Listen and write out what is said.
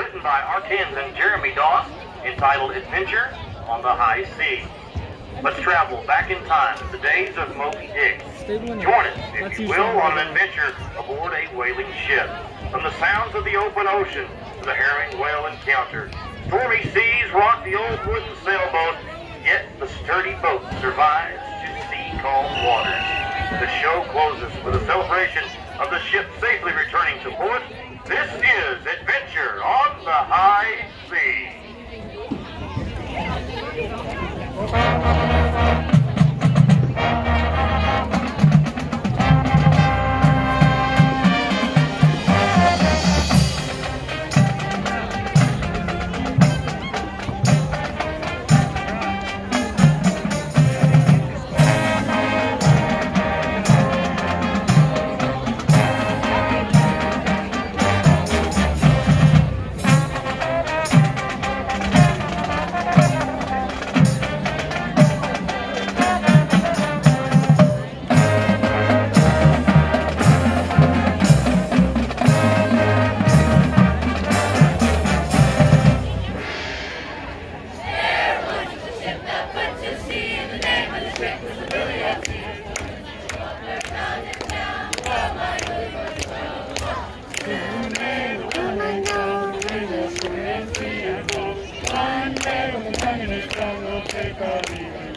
written by Arkins and Jeremy Doss, entitled Adventure on the High Sea. Let's travel back in time to the days of Moby Dick. Join us, if you will, on an adventure aboard a whaling ship. From the sounds of the open ocean to the herring whale encounter. Stormy seas rock the old wooden sailboat, yet the sturdy boat survives to see calm waters. The show closes with a celebration of the ship name of hanging it take our leave.